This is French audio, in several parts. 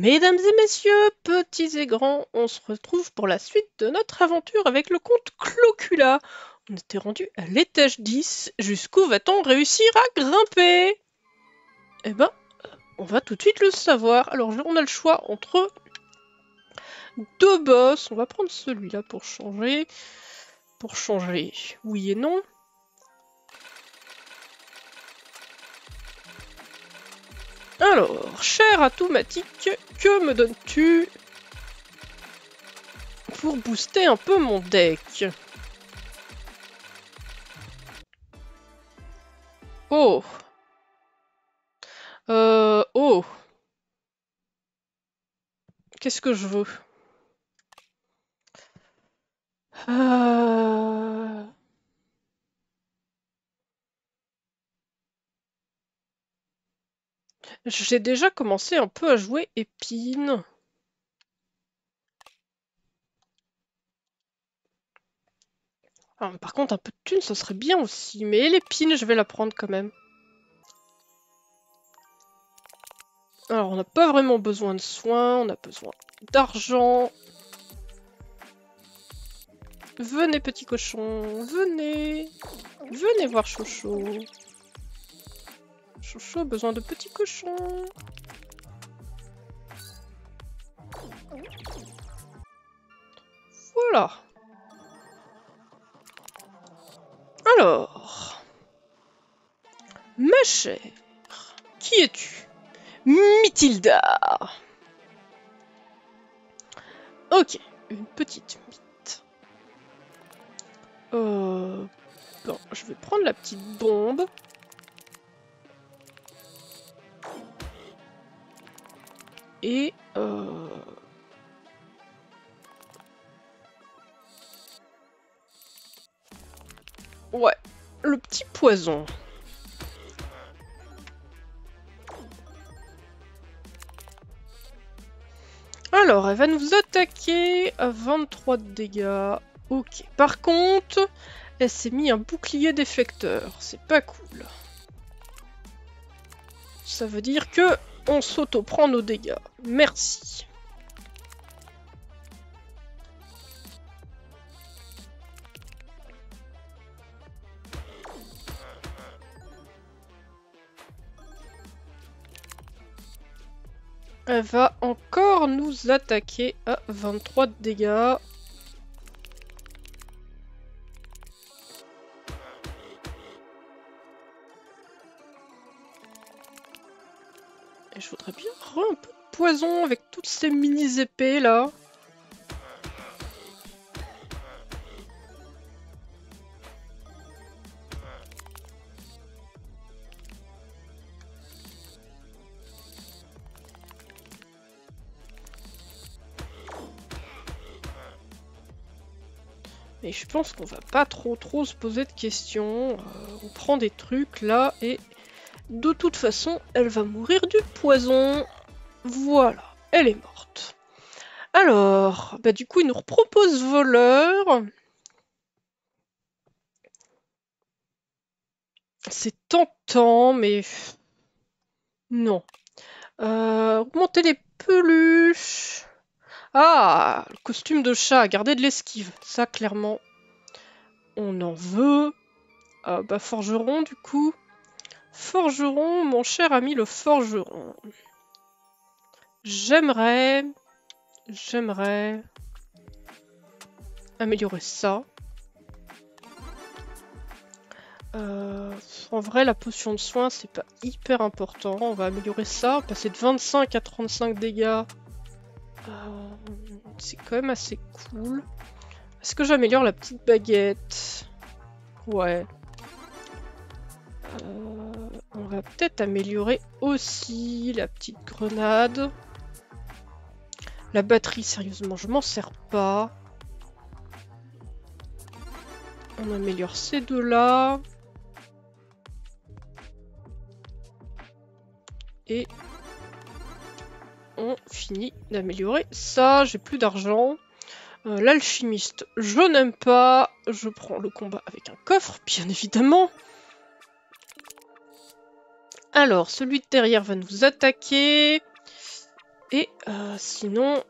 Mesdames et messieurs, petits et grands, on se retrouve pour la suite de notre aventure avec le comte Clocula. On était rendu à l'étage 10, jusqu'où va-t-on réussir à grimper? Eh ben, on va tout de suite le savoir. Alors on a le choix entre deux boss. On va prendre celui-là pour changer. Pour changer, oui et non. Alors, cher Atomatique, que me donnes-tu pour booster un peu mon deck Oh. Euh... Oh. Qu'est-ce que je veux? Euh... J'ai déjà commencé un peu à jouer épine. Ah, par contre, un peu de thune, ça serait bien aussi. Mais l'épine, je vais la prendre quand même. Alors, on n'a pas vraiment besoin de soins, on a besoin d'argent. Venez, petit cochon, venez. Venez voir Chocho. Chocho, besoin de petits cochons. Voilà. Alors. Ma chère, qui es-tu? Mithilda. Ok, une petite mythe. Euh... Bon, je vais prendre la petite bombe. Et... Euh... Ouais, le petit poison. Alors, elle va nous attaquer à 23 de dégâts. Ok. Par contre, elle s'est mis un bouclier déflecteur. C'est pas cool. Ça veut dire que on s'auto-prend nos dégâts. Merci. Elle va encore nous attaquer à 23 de dégâts. Je voudrais bien un peu de poison avec toutes ces mini épées là. Mais je pense qu'on va pas trop trop se poser de questions. Euh, on prend des trucs là et de toute façon elle va mourir du poison. Voilà, elle est morte. Alors, bah du coup il nous repropose voleur. C'est tentant mais... Non. Euh, augmenter les peluches. Ah, le costume de chat, garder de l'esquive. Ça, clairement, on en veut. Ah, bah, forgeron, du coup. Forgeron, mon cher ami le forgeron. J'aimerais... J'aimerais... Améliorer ça. Euh, en vrai, la potion de soin, c'est pas hyper important. On va améliorer ça. Passer de 25 à 35 dégâts. Euh, c'est quand même assez cool. Est-ce que j'améliore la petite baguette? Ouais. Euh, on va peut-être améliorer aussi la petite grenade. La batterie, sérieusement, je m'en sers pas. On améliore ces deux-là. Et on finit d'améliorer ça. J'ai plus d'argent. Euh, l'alchimiste, je n'aime pas. Je prends le combat avec un coffre, bien évidemment. Alors, celui de derrière va nous attaquer. Et euh, sinon,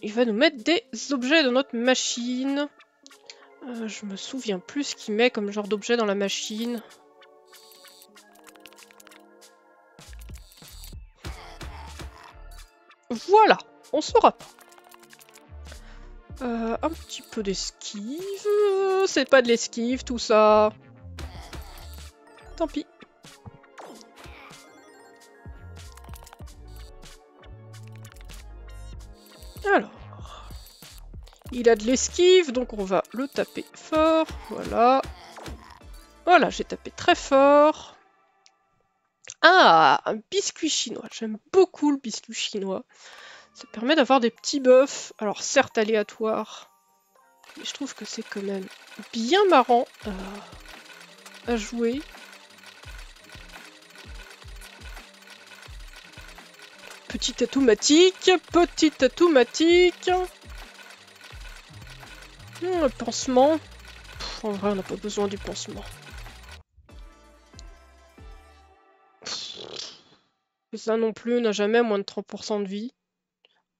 il va nous mettre des objets dans notre machine. Euh, je me souviens plus ce qu'il met comme genre d'objet dans la machine. Voilà, on saura pas. Euh, un petit peu d'esquive. C'est pas de l'esquive tout ça. Tant pis. Il a de l'esquive, donc on va le taper fort. Voilà. Voilà, j'ai tapé très fort. Ah, un biscuit chinois. J'aime beaucoup le biscuit chinois. Ça permet d'avoir des petits buffs. Alors certes aléatoires. Mais je trouve que c'est quand même bien marrant euh, à jouer. Petit automatique, petit automatique. Hmm, le pansement. en vrai, on n'a pas besoin du pansement. ça non plus n'a jamais moins de 30% de vie.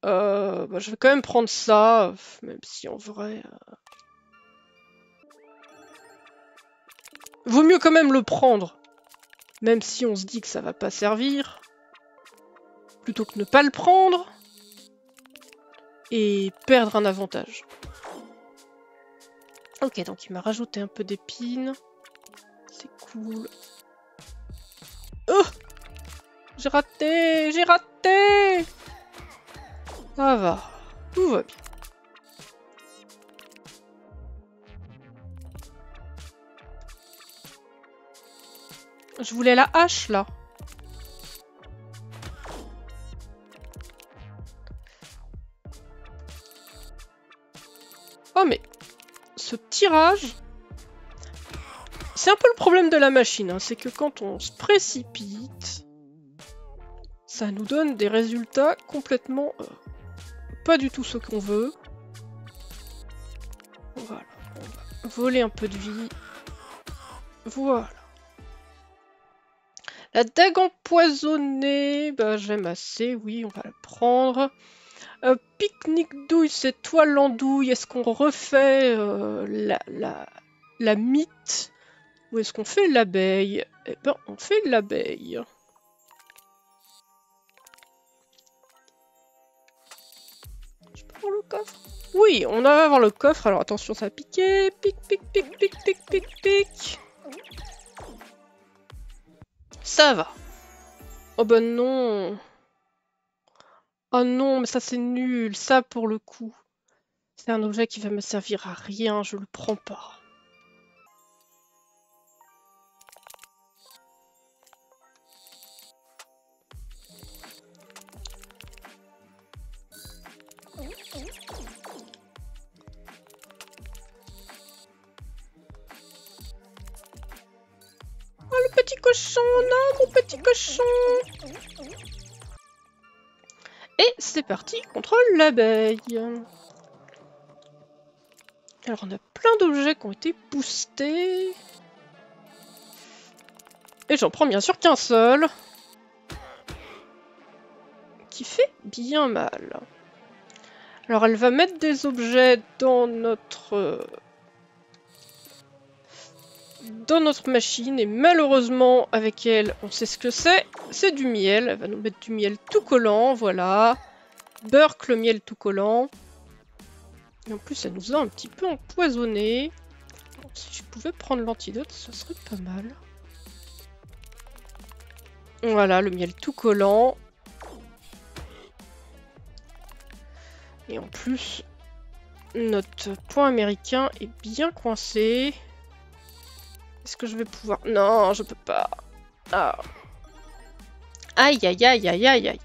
Euh, bah, je vais quand même prendre ça, même si en vrai... Euh, vaut mieux quand même le prendre, même si on se dit que ça va pas servir, plutôt que ne pas le prendre et perdre un avantage. Ok, donc il m'a rajouté un peu d'épines. C'est cool. Oh j'ai raté J'ai raté Ça va. Tout va bien. Je voulais la hache, là. Ce tirage... C'est un peu le problème de la machine, hein. c'est que quand on se précipite, ça nous donne des résultats complètement euh, pas du tout ce qu'on veut. Voilà, on va voler un peu de vie. Voilà. La dague empoisonnée, bah j'aime assez, oui, on va la prendre. Euh, pique-nique douille, c'est toile l'andouille. Est-ce qu'on refait euh, la, la, la mythe? Ou est-ce qu'on fait l'abeille? Eh ben, on fait l'abeille. le coffre? Oui, on va avoir le coffre. Alors attention, ça a piqué. Pique, pique, pique, pique, pique, pique, pique. Ça va. Oh ben non. Oh non, mais ça c'est nul. Ça pour le coup. C'est un objet qui va me servir à rien. Je le prends pas. cochon, non, mon petit cochon Et c'est parti contre l'abeille. Alors on a plein d'objets qui ont été boostés. Et j'en prends bien sûr qu'un seul. Qui fait bien mal. Alors elle va mettre des objets dans notre dans notre machine et malheureusement avec elle, on sait ce que c'est. C'est du miel. Elle va nous mettre du miel tout collant, voilà. Burk, le miel tout collant. Et en plus, elle nous a un petit peu empoisonné. Si je pouvais prendre l'antidote, ce serait pas mal. Voilà, le miel tout collant. Et en plus, notre point américain est bien coincé. Est-ce que je vais pouvoir... Non, je peux pas. Ah. Aïe, aïe, aïe, aïe, aïe, aïe.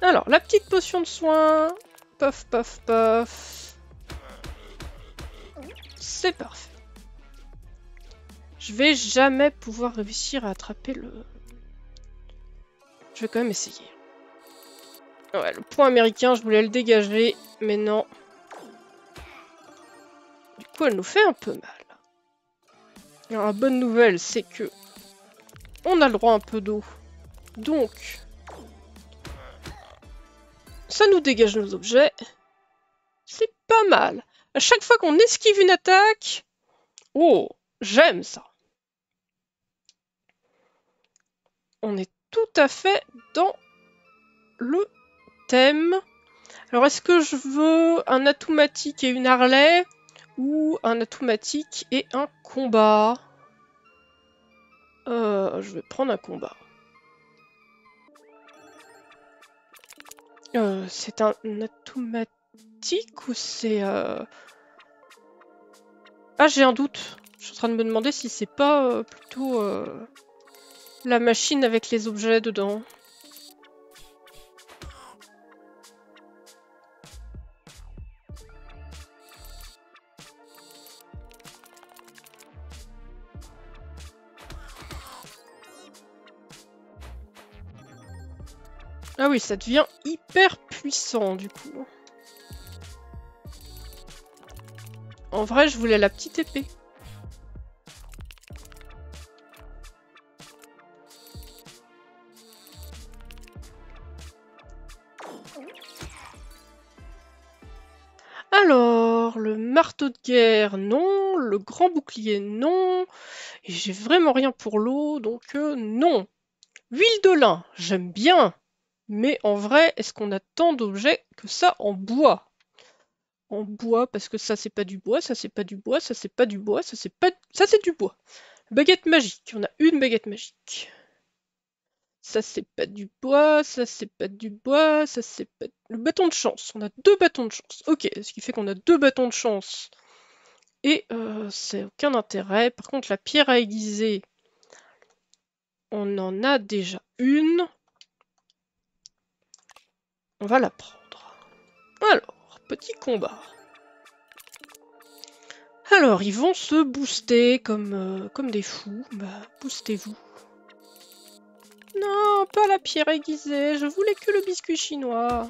Alors, la petite potion de soin. Pof, pof, pof. C'est parfait. Je vais jamais pouvoir réussir à attraper le... Je vais quand même essayer. Ouais, le point américain, je voulais le dégager, mais non elle nous fait un peu mal. Alors, la bonne nouvelle, c'est que on a le droit à un peu d'eau. Donc, ça nous dégage nos objets. C'est pas mal. À chaque fois qu'on esquive une attaque... Oh, j'aime ça. On est tout à fait dans le thème. Alors, est-ce que je veux un automatique et une Harley? Ou un automatique et un combat euh, Je vais prendre un combat. Euh, c'est un automatique ou c'est... Euh, ah, j'ai un doute. Je suis en train de me demander si c'est pas plutôt la machine avec les objets dedans. Ah oui, ça devient hyper puissant du coup. En vrai, je voulais la petite épée. Alors, le marteau de guerre, non. Le grand bouclier, non. Et j'ai vraiment rien pour l'eau, donc euh, non. Huile de lin, j'aime bien. Mais en vrai, est-ce qu'on a tant d'objets que ça en bois? En bois, parce que ça c'est pas du bois, ça c'est pas du bois, ça c'est pas du bois, ça c'est pas... Ça c'est du bois. Baguette magique, on a une baguette magique. Ça c'est pas du bois, ça c'est pas du bois, ça c'est pas... Le bâton de chance, on a deux bâtons de chance. Ok, ce qui fait qu'on a deux bâtons de chance. Et euh, c'est aucun intérêt. Par contre, la pierre à aiguiser, on en a déjà une. On va la prendre. Alors, petit combat. Alors, ils vont se booster comme, euh, comme des fous. Bah, boostez-vous. Non, pas la pierre aiguisée. Je voulais que le biscuit chinois.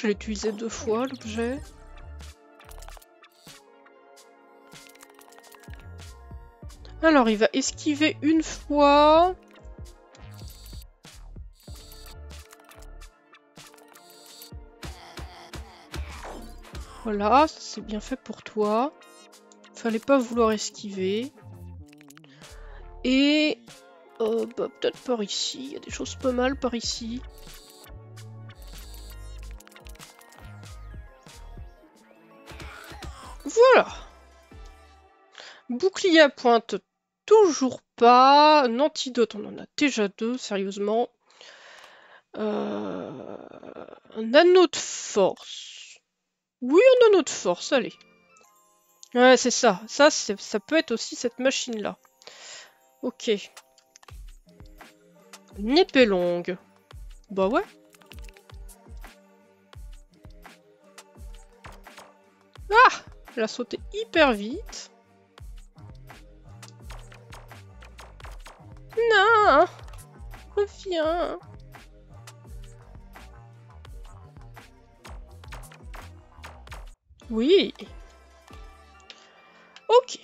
Je l'ai utilisé deux fois l'objet Alors il va esquiver une fois. Voilà, c'est bien fait pour toi. Fallait pas vouloir esquiver. Et... Bah, peut-être par ici. Il y a des choses pas mal par ici. Pointe, toujours pas. Un antidote, on en a déjà deux, sérieusement. Euh, un anneau de force. Oui, un anneau de force, allez. Ouais, c'est ça. Ça, ça peut être aussi cette machine-là. Ok. Une épée longue. Bah ouais. Ah elle a sauté hyper vite. Reviens Oui Ok.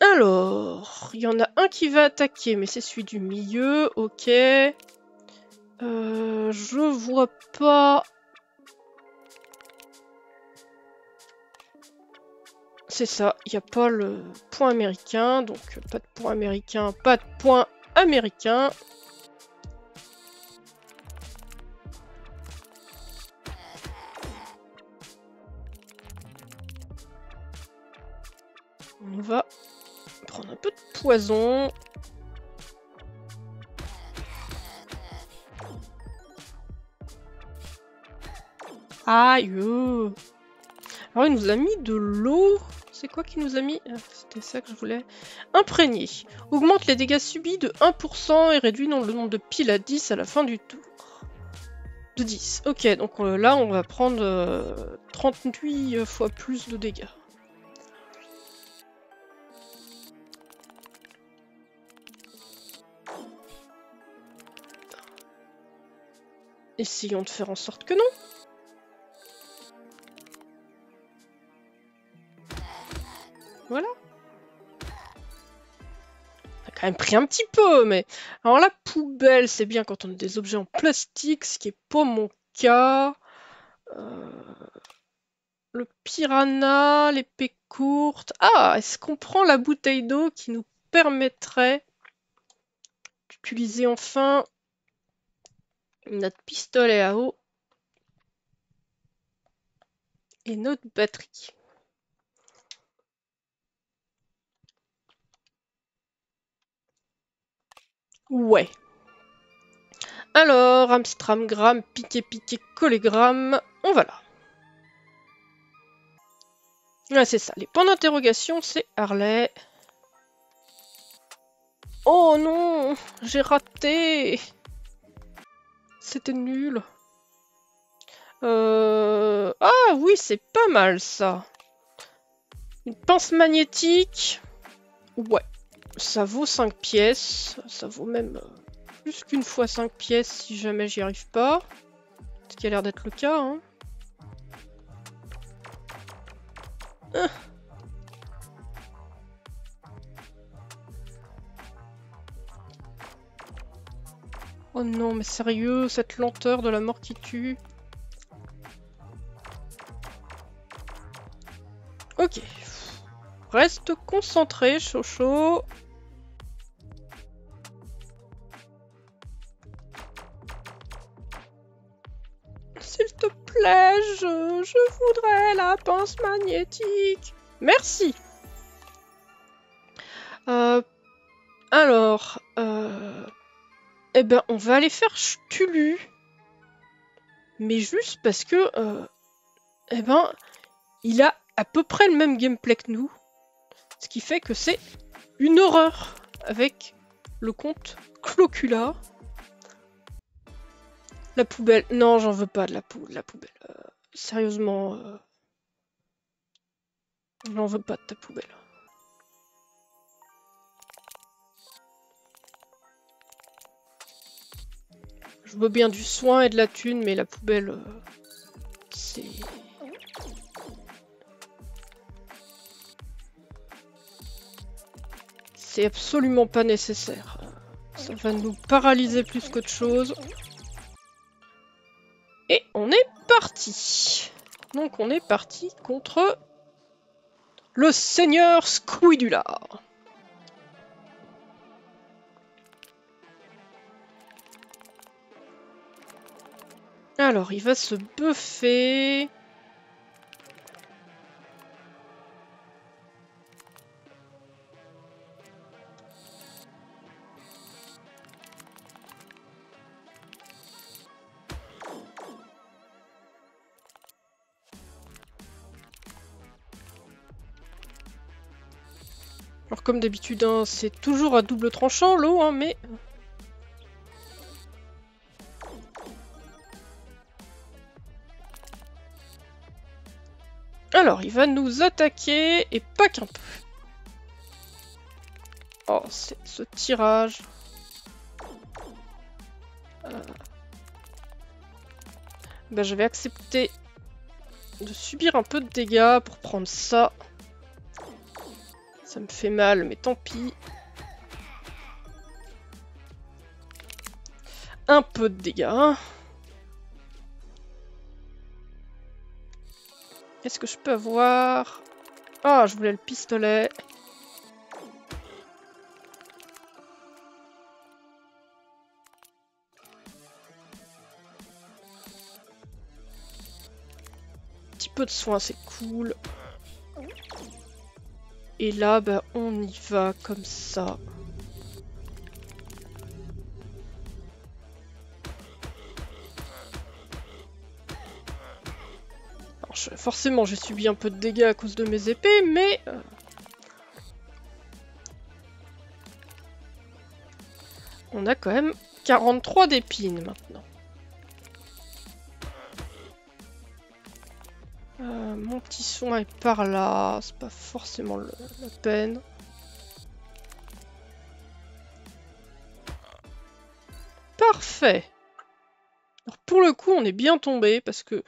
Alors, il y en a un qui va attaquer, mais c'est celui du milieu, ok. Euh, je vois pas C'est ça, il n'y a pas le point américain, donc pas de point américain, pas de point américain. On va prendre un peu de poison. Aïe Alors il nous a mis de l'eau c'est quoi qui nous a mis ah, C'était ça que je voulais. Imprégné. Augmente les dégâts subis de 1% et réduit le nombre de piles à 10 à la fin du tour. De 10. Ok, donc euh, là on va prendre euh, 38 euh, fois plus de dégâts. Essayons de faire en sorte que non. Voilà. On a quand même pris un petit peu, mais... Alors la poubelle, c'est bien quand on a des objets en plastique, ce qui est pas mon cas. Euh, le piranha, l'épée courte. Ah, est-ce qu'on prend la bouteille d'eau qui nous permettrait d'utiliser enfin notre pistolet à eau et notre batterie? Ouais. Alors, Amstramgram, piqué, piqué, collégramme, on va là. Ouais, c'est ça. Les points d'interrogation, c'est Harley. Oh non J'ai raté C'était nul. Euh... Ah oui, c'est pas mal ça. Une pince magnétique. Ouais. Ça vaut 5 pièces. Ça vaut même euh, plus qu'une fois 5 pièces si jamais j'y arrive pas. Ce qui a l'air d'être le cas. Hein. Oh non, mais sérieux, cette lenteur de la mort qui tue. Ok. Reste concentré, Chocho. Je, voudrais la pince magnétique. Merci. Euh, alors, euh, eh ben, on va aller faire Stulu. Mais juste parce que, euh, eh ben, il a à peu près le même gameplay que nous. Ce qui fait que c'est une horreur avec le compte Clocula. La poubelle. Non, j'en veux pas de la, poubelle. sérieusement, J'en veux pas de ta poubelle. Je veux bien du soin et de la thune, mais la poubelle, euh, c'est... C'est absolument pas nécessaire. Ça va nous paralyser plus qu'autre chose. On est parti Donc on est parti contre le seigneur Squidula. Alors, il va se buffer. Alors comme d'habitude, hein, c'est toujours à double tranchant l'eau, hein, mais... Alors, il va nous attaquer, et pas qu'un peu. Oh, c'est ce tirage. Euh... Ben, je vais accepter de subir un peu de dégâts pour prendre ça. Ça me fait mal, mais tant pis. Un peu de dégâts. Est-ce que je peux avoir... Ah, je voulais le pistolet. Un petit peu de soin, c'est cool. Et là, bah, on y va comme ça. forcément, j'ai subi un peu de dégâts à cause de mes épées, mais... Euh, on a quand même 43 d'épines maintenant. Euh, mon petit son est par là, c'est pas forcément la peine. Parfait. Alors pour le coup, on est bien tombé parce que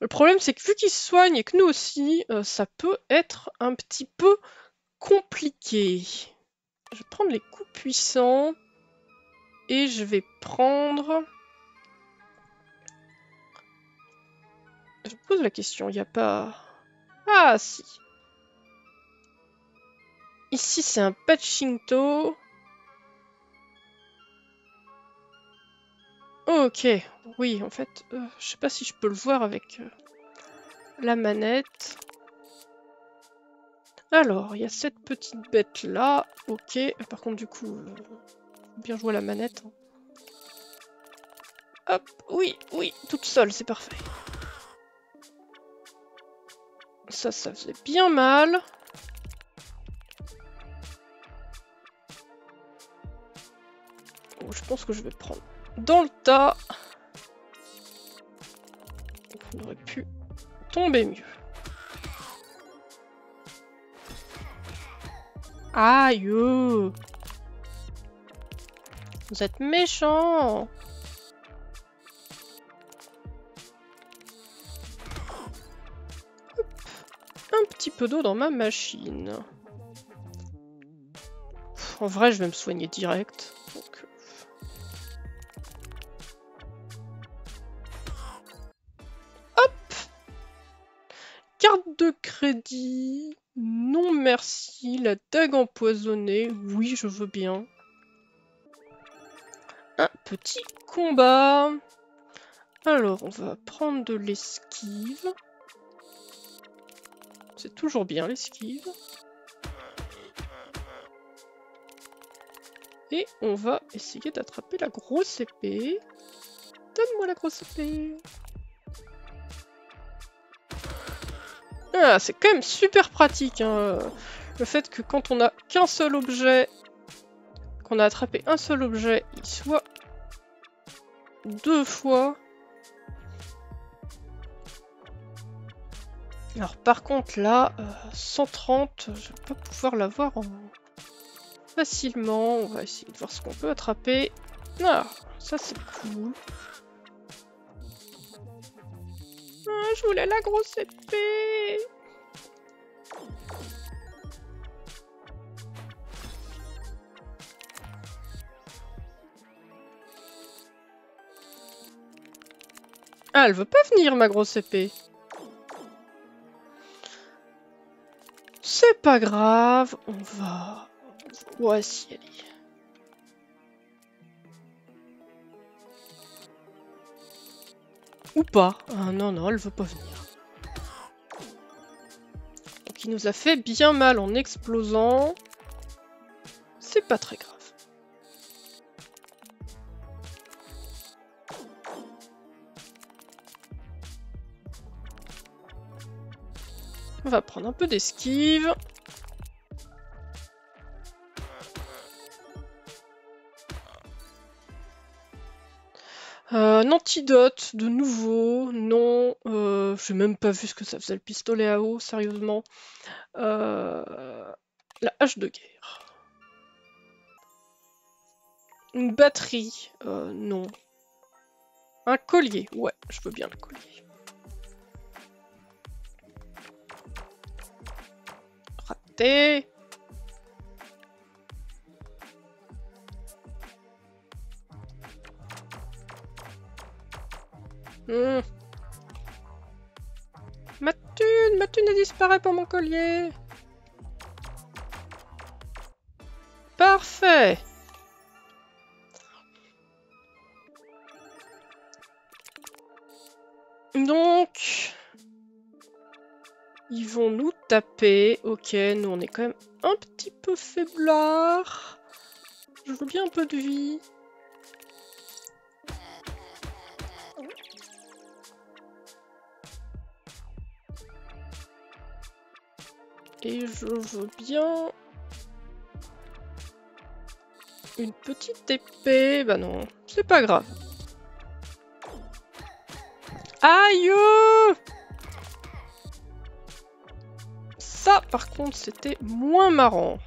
le problème, c'est que vu qu'il se soigne et que nous aussi, euh, ça peut être un petit peu compliqué. Je vais prendre les coups puissants et je vais prendre... Je pose la question, il n'y a pas... Ah si. Ici, c'est un Pachinto. Ok, oui, en fait, euh, je sais pas si je peux le voir avec euh, la manette. Alors, il y a cette petite bête là, ok. Par contre, du coup, euh, bien jouer la manette. Hop, oui, oui, toute seule, c'est parfait. Ça, ça faisait bien mal. je pense que je vais prendre dans le tas. On aurait pu tomber mieux. Aïe Vous êtes méchant peu d'eau dans ma machine. En vrai, je vais me soigner direct. de crédit. Non merci. La dague empoisonnée. Oui, je veux bien. Un petit combat. Alors, on va prendre de l'esquive. C'est toujours bien l'esquive. Et on va essayer d'attraper la grosse épée. Donne-moi la grosse épée. Ah, c'est quand même super pratique, hein. le fait que quand on a qu'un seul objet, qu'on a attrapé un seul objet, il soit deux fois. Alors par contre là, 130, euh, je vais pas pouvoir l'avoir facilement. On va essayer de voir ce qu'on peut attraper. Ah, ça c'est cool. Ah, je voulais la grosse épée Ah, elle veut pas venir, ma grosse épée. C'est pas grave, on va... Voici, aller. Ou pas. Ah non, non, elle veut pas venir. Donc il nous a fait bien mal en explosant. C'est pas très grave. On va prendre un peu d'esquive. un antidote de nouveau, non, euh, j'ai même pas vu ce que ça faisait le pistolet à eau, sérieusement. Euh, la hache de guerre. Une batterie, euh, non. Un collier, ouais, je veux bien le collier. Hmm. Ma thune Ma thune a disparu pour mon collier. Parfait. Donc... Ils vont nous taper. Ok, nous on est quand même un petit peu faiblard. Je veux bien un peu de vie. Et je veux bien... Une petite épée. Bah non, c'est pas grave. Aïe Par contre, c'était moins marrant.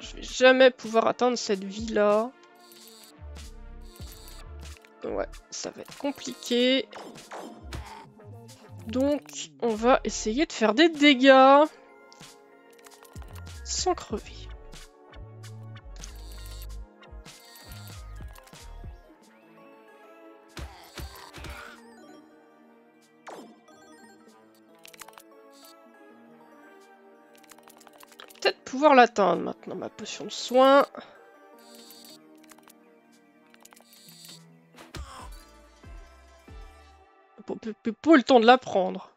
Je vais jamais pouvoir atteindre cette vie-là. Ouais, ça va être compliqué. Donc, on va essayer de faire des dégâts. Sans crever. Pouvoir l'atteindre maintenant, ma potion de soin. Pas le temps de l'apprendre.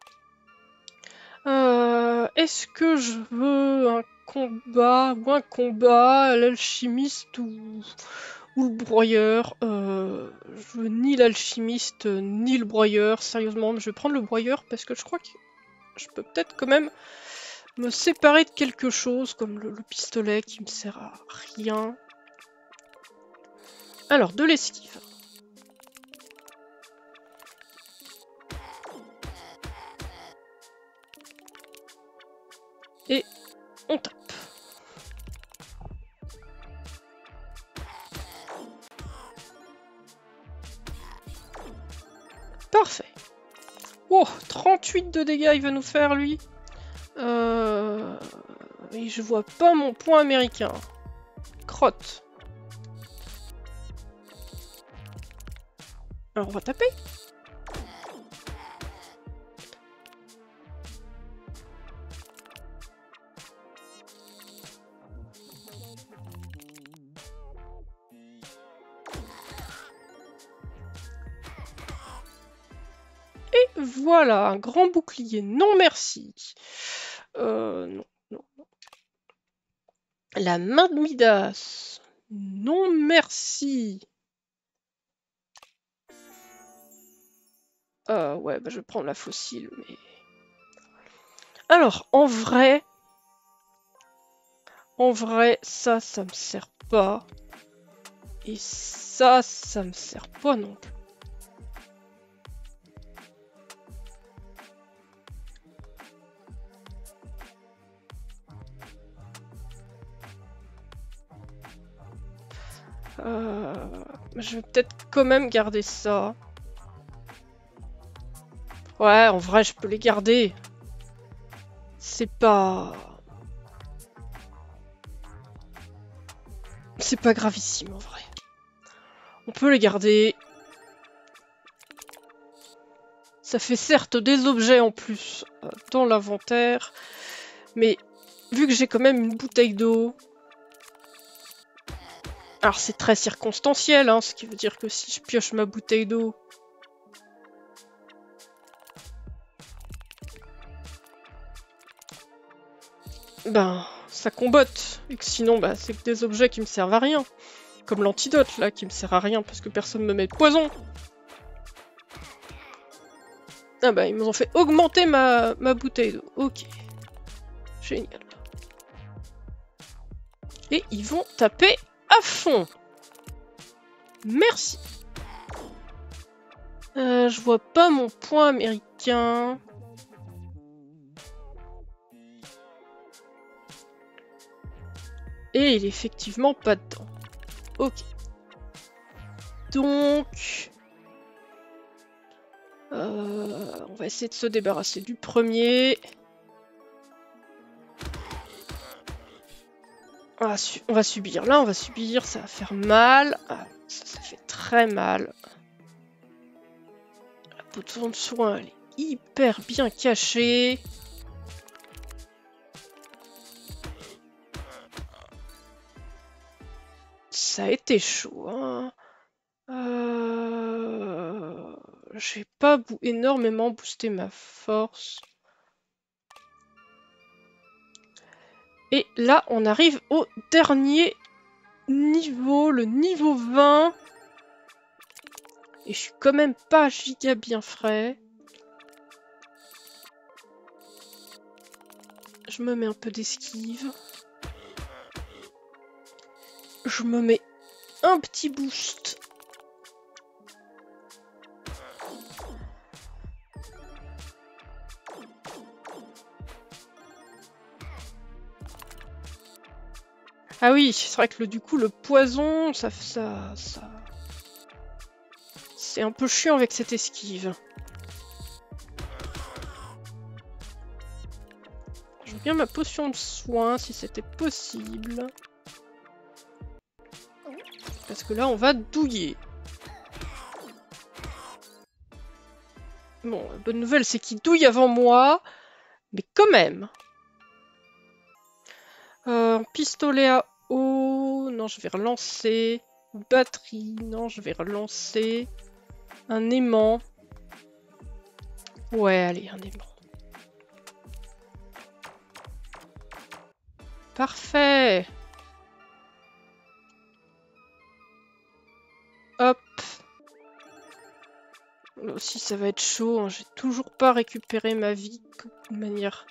Euh, Est-ce que je veux un combat ou un combat, l'alchimiste ou, ou, le broyeur? Euh, Je veux ni l'alchimiste ni le broyeur, sérieusement. Je vais prendre le broyeur parce que je crois que je peux peut-être quand même me séparer de quelque chose comme le, le pistolet qui me sert à rien. Alors, de l'esquive. Et on tape. Parfait. Oh, 38 de dégâts il va nous faire lui. Euh... Et je vois pas mon point américain. Crotte. Alors on va taper. Voilà, un grand bouclier. Non, merci. Euh, non, non, non. La main de Midas. Non, merci. Euh, ouais, bah, je vais prendre la fossile, mais... Alors, en vrai... En vrai, ça, ça me sert pas. Et ça, ça me sert pas non plus. Euh, je vais peut-être quand même garder ça. Ouais, en vrai, je peux les garder. C'est pas... C'est pas gravissime, en vrai. On peut les garder. Ça fait certes des objets en plus euh, dans l'inventaire. Mais vu que j'ai quand même une bouteille d'eau, alors c'est très circonstanciel, hein, ce qui veut dire que si je pioche ma bouteille d'eau... Ben, ça combotte. Et que sinon, bah, c'est des objets qui me servent à rien. Comme l'antidote, là, qui me sert à rien parce que personne me met de poison. Ah bah, ils m'ont fait augmenter ma, ma bouteille d'eau. Ok. Génial. Et ils vont taper à fond. Merci. Euh, je vois pas mon point américain. Et il est effectivement pas dedans. Ok. Donc... Euh, on va essayer de se débarrasser du premier. On va, subir. Là, on va subir. Ça va faire mal. Ah, ça, fait très mal. La potion de soin, elle est hyper bien cachée. Ça a été chaud. Hein. Euh... J'ai pas énormément boosté ma force. Et là, on arrive au dernier niveau, le niveau 20. Et je suis quand même pas giga bien frais. Je me mets un peu d'esquive. Je me mets un petit boost Ah oui, c'est vrai que le, du coup, le poison, ça, ça, ça, C'est un peu chiant avec cette esquive. Je veux bien ma potion de soin si c'était possible. Parce que là, on va douiller. Bon, la bonne nouvelle, c'est qu'il douille avant moi. Mais quand même. Euh, pistolet à eau. Non, je vais relancer. Batterie. Non, je vais relancer. Un aimant. Ouais, allez, un aimant. Parfait. Hop. Là aussi, ça va être chaud. Hein. J'ai toujours pas récupéré ma vie de manière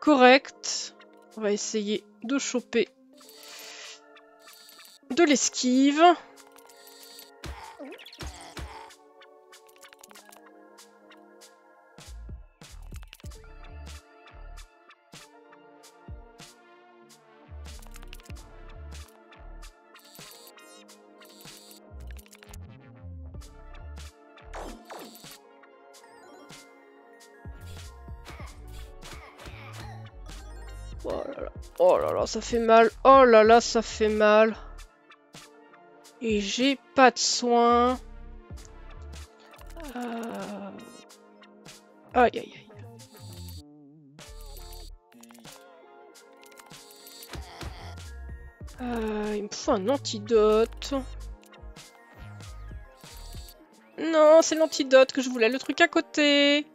correcte. On va essayer de choper de l'esquive. Oh là là, oh là là, ça fait mal. Oh là là, ça fait mal. Et j'ai pas de soins. Euh... Aïe aïe aïe. Euh, il me faut un antidote. Non, c'est l'antidote que je voulais, le truc à côté.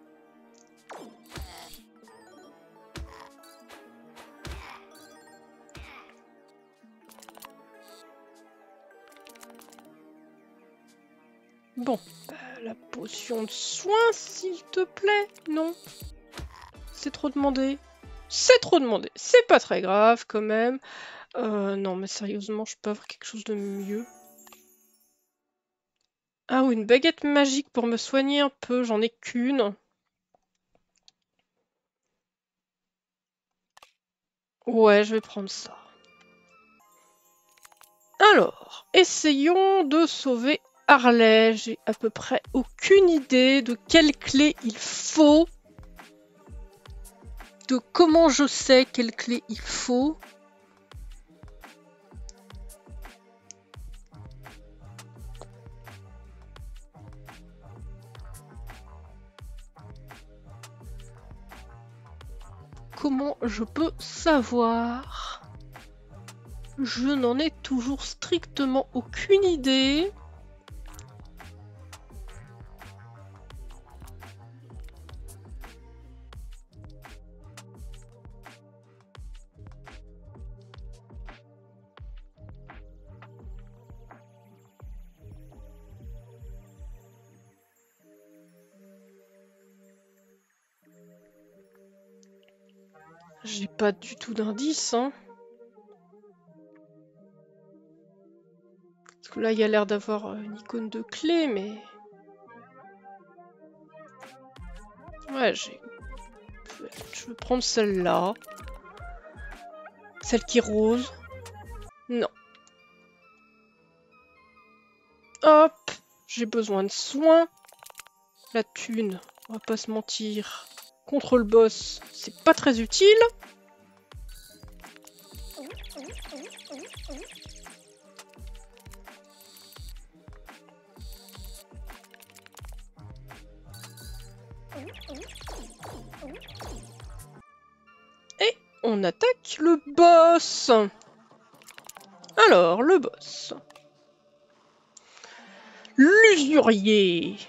De soin, s'il te plaît. Non. C'est trop demandé. C'est trop demandé. C'est pas très grave, quand même. Euh, non, mais sérieusement, je peux avoir quelque chose de mieux. Ah oui, une baguette magique pour me soigner un peu. J'en ai qu'une. Ouais, je vais prendre ça. Alors, essayons de sauver Harley, j'ai à peu près aucune idée de quelle clé il faut, de comment je sais quelle clé il faut. Comment je peux savoir? Je n'en ai toujours strictement aucune idée. J'ai pas du tout d'indice, hein. Parce que là, il y a l'air d'avoir une icône de clé, mais... Ouais, j'ai... Je vais prendre celle-là. Celle qui rose. Non. Hop J'ai besoin de soins. La thune, on va pas se mentir contre le boss, c'est pas très utile. Et on attaque le boss. Alors, le boss. L'usurier.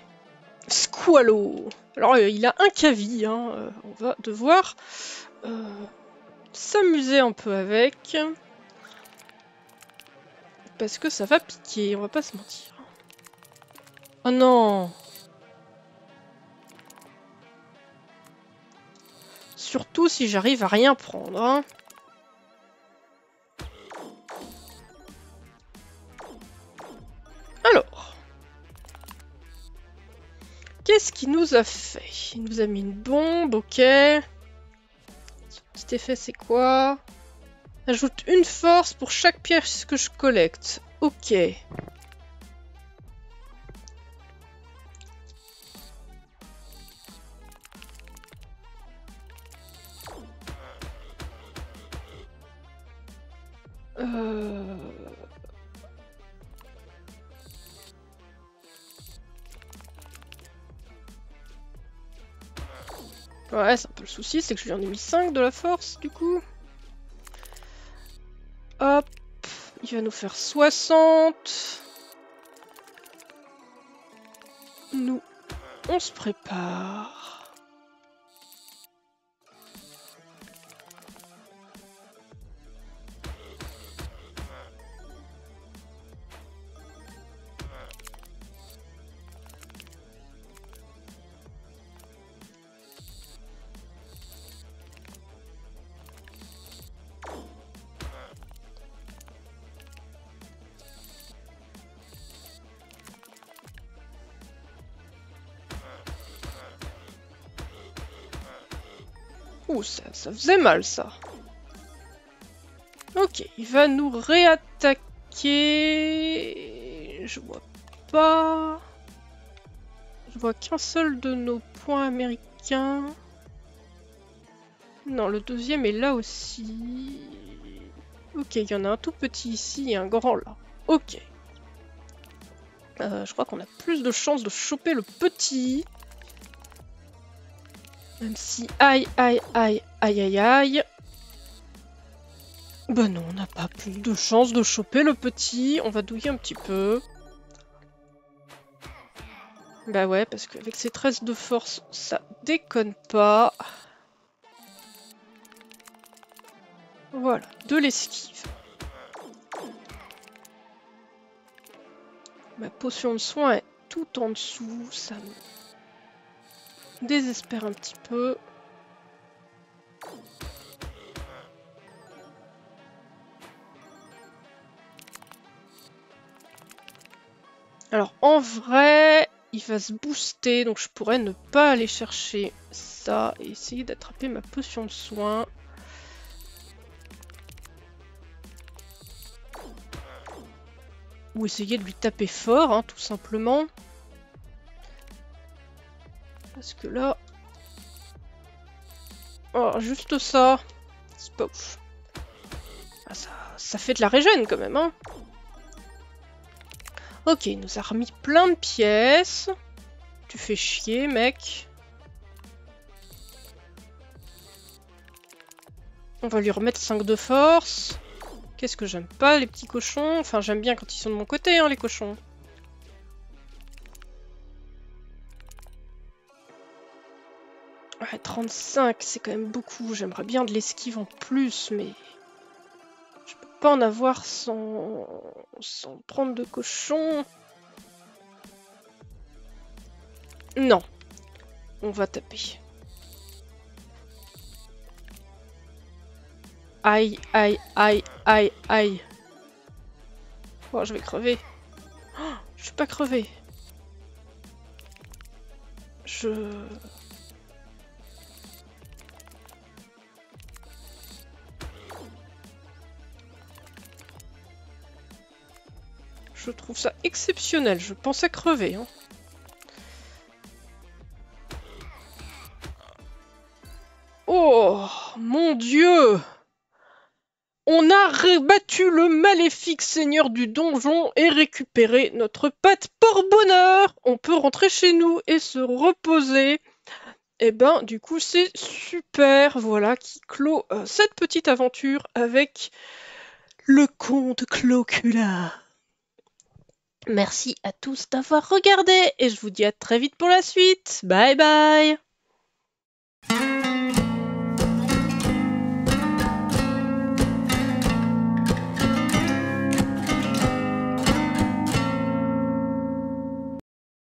Squalo. Alors, euh, il a un cavi, hein, euh, on va devoir euh, s'amuser un peu avec. Parce que ça va piquer, on va pas se mentir. Oh non Surtout si j'arrive à rien prendre. Hein. Fait Il nous a mis une bombe, ok. Ce petit effet, c'est quoi? Ajoute une force pour chaque pièce que je collecte. Ok. C'est que je lui en ai mis 5 de la force, du coup. Hop, il va nous faire 60. Nous, on se prépare. Ouh, ça, faisait mal ça. Ok, il va nous réattaquer. Je vois pas. Je vois qu'un seul de nos points américains. Non, le deuxième est là aussi. Ok, il y en a un tout petit ici et un grand là. Ok. Euh, je crois qu'on a plus de chances de choper le petit. Même si... Aïe, aïe, aïe, aïe, aïe, aïe. Bah non, on n'a pas plus de chance de choper le petit. On va douiller un petit peu. Bah ouais, parce qu'avec ses 13 de force, ça déconne pas. Voilà, de l'esquive. Ma potion de soin est tout en dessous, ça me désespère un petit peu. Alors en vrai, il va se booster, donc je pourrais ne pas aller chercher ça et essayer d'attraper ma potion de soin. Ou essayer de lui taper fort, hein, tout simplement. Parce que là... Oh, juste ça. C'est. Ah, ça, ça fait de la régène quand même, hein. Ok, il nous a remis plein de pièces. Tu fais chier, mec. On va lui remettre 5 de force. Qu'est-ce que j'aime pas, les petits cochons Enfin, j'aime bien quand ils sont de mon côté, hein, les cochons. Ouais, 35, c'est quand même beaucoup. J'aimerais bien de l'esquive en plus, mais... Je peux pas en avoir sans... sans prendre de cochon. Non. On va taper. Aïe, aïe, aïe, aïe, aïe. Oh, je vais crever. Oh, je suis pas crevé. Je... Je trouve ça exceptionnel. Je pensais crever. Hein. Oh, mon Dieu On a battu le maléfique seigneur du donjon et récupéré notre pâte porte-bonheur On peut rentrer chez nous et se reposer. Eh ben, du coup, c'est super, voilà, qui clôt euh, cette petite aventure avec le comte Clocula. Merci à tous d'avoir regardé et je vous dis à très vite pour la suite. Bye bye